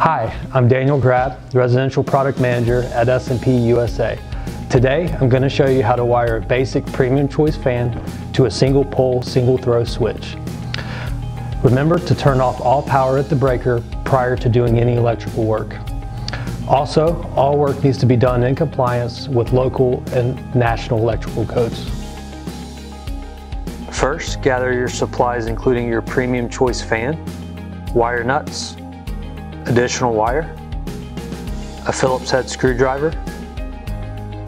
Hi, I'm Daniel Grab, Residential Product Manager at S&P USA. Today, I'm going to show you how to wire a basic premium choice fan to a single pole, single throw switch. Remember to turn off all power at the breaker prior to doing any electrical work. Also, all work needs to be done in compliance with local and national electrical codes. First, gather your supplies including your premium choice fan, wire nuts, additional wire, a Phillips head screwdriver,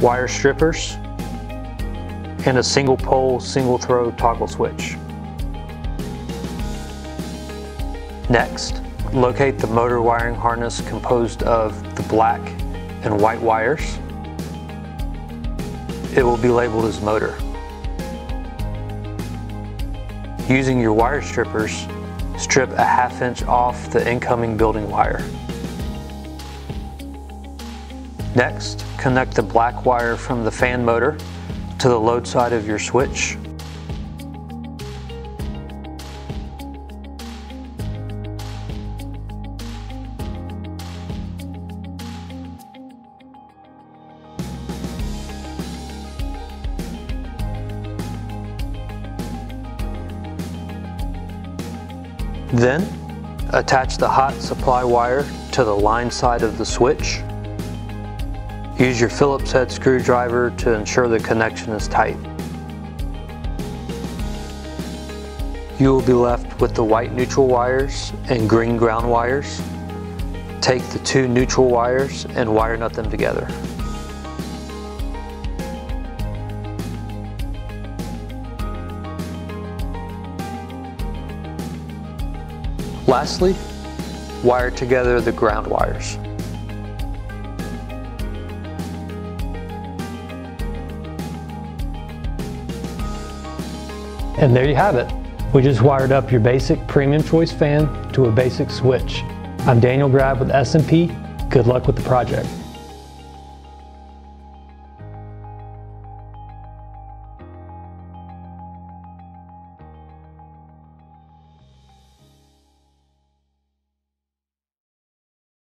wire strippers, and a single pole, single throw toggle switch. Next, locate the motor wiring harness composed of the black and white wires. It will be labeled as motor. Using your wire strippers, strip a half inch off the incoming building wire. Next, connect the black wire from the fan motor to the load side of your switch. Then, attach the hot supply wire to the line side of the switch. Use your Phillips head screwdriver to ensure the connection is tight. You will be left with the white neutral wires and green ground wires. Take the two neutral wires and wire nut them together. Lastly, wire together the ground wires. And there you have it. We just wired up your basic premium choice fan to a basic switch. I'm Daniel Grab with S&P. Good luck with the project.